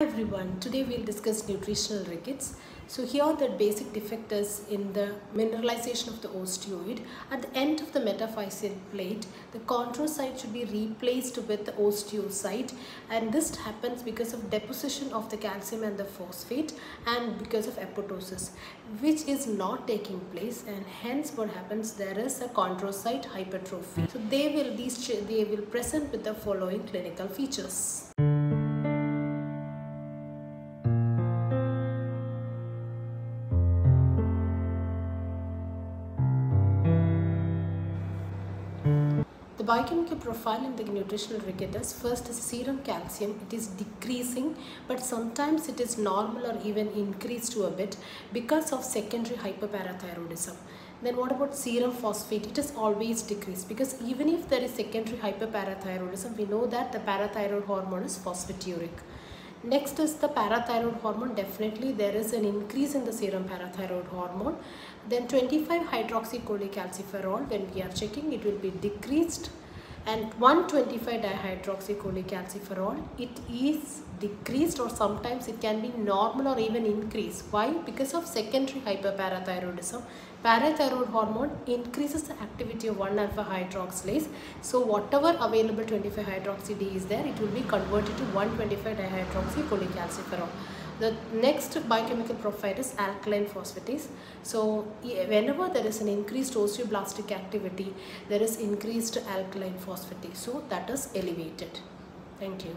everyone, today we'll discuss nutritional rickets. So here the basic defect is in the mineralization of the osteoid. At the end of the metaphyseal plate, the chondrocyte should be replaced with the osteocyte and this happens because of deposition of the calcium and the phosphate and because of apoptosis which is not taking place and hence what happens there is a chondrocyte hypertrophy. So they will these they will present with the following clinical features. The biochemical profile in the nutritional is first is serum calcium. It is decreasing but sometimes it is normal or even increased to a bit because of secondary hyperparathyroidism. Then what about serum phosphate? It is always decreased because even if there is secondary hyperparathyroidism, we know that the parathyroid hormone is phosphaturic. Next is the parathyroid hormone. Definitely there is an increase in the serum parathyroid hormone. Then 25 hydroxycholecalciferol when we are checking it will be decreased and 125 dihydroxycholecalciferol it is decreased or sometimes it can be normal or even increased. Why? Because of secondary hyperparathyroidism. Parathyroid hormone increases the activity of 1-alpha hydroxylase. So whatever available 25 hydroxy D is there, it will be converted to 125 dihydroxycholecalciferol. The next biochemical profile is alkaline phosphatase. So whenever there is an increased osteoblastic activity, there is increased alkaline phosphatase. So that is elevated. Thank you.